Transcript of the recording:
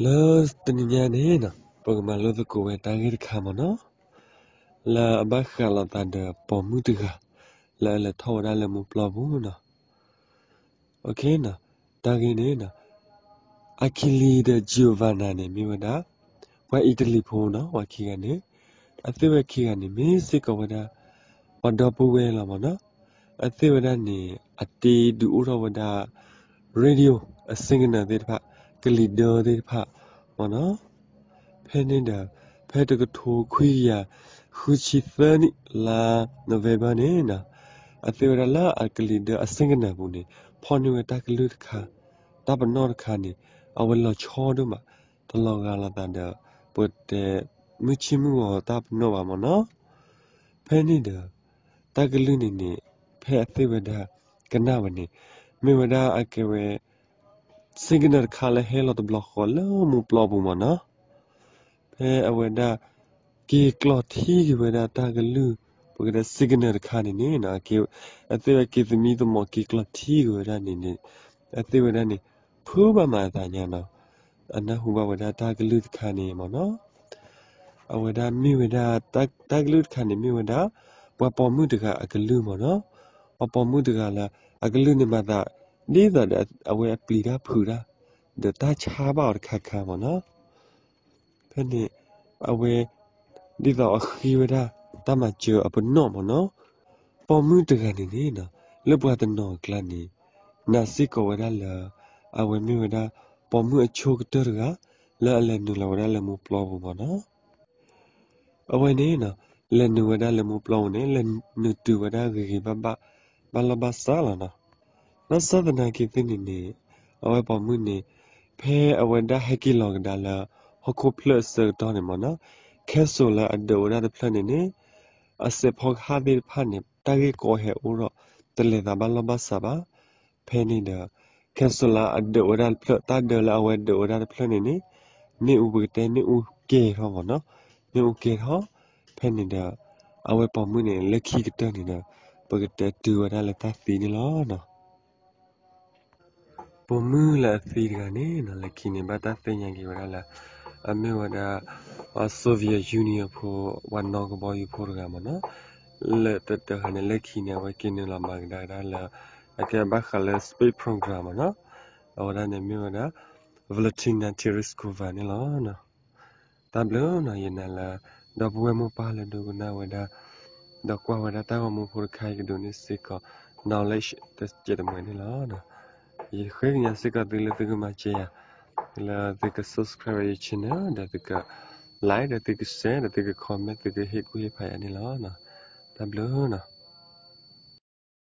lo teninya ne na pagma lo to ko we ta ge kha ma no la ba kha la ta de po mu tu ga la la tho da la mu plo bu na okay na ta ge ne na akili de giovanna ne mi wa da wa italy pho na wa ki ga ne a the we ki ga ne mi se ko wa da wa do pu we la ma na a the we da ne a te du u ro wa da radio a singer de pa က လီဒိုဒီဖာမနောဖဲနေတာဖဲတကထိုခွေရခူချီသနီလာနိုဗေဘာနေနာအသေးရလာအကလီဒအစင်ကနာဘူးနေဖော်နေတကလူတခါတပနောတခါနေအဝလချောဒမတလောကလာတဲ့ပုတ်တဲ့မချီမှုောတပနောပါမနောဖဲနေတာတကလူနေနေဖဲအသေးဝဒကနာဝနေမေဝဒအကေဝဲ signal khala helo to block khol mu plo bu ma na phe aweda ki klo thi ki weda ta ga lu bu ga signal kha ni ni na ki ate ki mi to mo ki klo thi ki weda ni ni ate weda ni phu ba ma ta nya na ana hu ba weda ta ga lu kha ni ma no aweda mi weda ta ta ga lu kha ni mi weda wa po mu de ga a ga lu ma no wa po mu de ga la a ga lu ni ma da ဒီတဲ့အ ဝဲပလီတာဖူတာဒတာချာပါခခမနော်ဖဲနေအဝဲဒီတော့အခီဝဒတမချေအပနောမနော်ပေါ်မှုတကနေနေနော်လဘတ်နော်ကလနီနာစီကိုဝဒလာအဝဲမြဝဒပေါ်မှုအချိုကတရကလဲလဲနူလဝဒလဲမှုပလောဘူးမနော်အဝဲနေနော်လဲနူဝဒလဲမှုပလောနေလဲနူတူဝဒဂေဘဘဘလဘဆာလာနော် နသဒနာကိတိနေအဝဲပေါ်မှုနေဖဲအဝဒဟကိလောကဒါလာဟခုပလစတော်နေမနခဲဆိုလာအဒိုရတဲ့ဖလနေနေအစဖောက်ဟာဒီဖာနေတဂေကိုဟဲဦးတော့တလေသာဘလဘဆာဘာဖဲနေဒခဲဆိုလာအဒိုရဖလတဒလာအဝဒိုရတဲ့ဖလနေနေနေဥပတဲ့နေဥကေဟောမနော်နေဥကေဟောဖဲနေဒအဝဲပေါ်မှုနေလက်ခိကတဲ့နေဒပကတဲ့တူရတဲ့လ ပမှုလာသီကနေနလကိနေဘာတာသိညာကေဘာလာအမေဝဒအဆိုဗီယက်ယူနီယံဖို့ဝနောကဘောယူဖို့ရကမနော်လက်တတဟနလကိနေဝကိနေလာမဂဒါဒါလာအကေဘခလစပိပရိုဂရမ်နော်အော်ဒါနေမေဝဒဗလတင်နတီရစ်ကိုဗာနေလောနော်တဘလောနော်ယနလာဒဘဝမပါလဒုကနာဝဒါဒကွာဝဒါတာဝမဖို့ခိုင်ကဒုန်စစ်က knowledge တက်ကြတဲ့မွေးနေလောနော် сега дile тega machea la tega subscribe ye channel da tega like da tega share da tega comment tega hit ku ye phai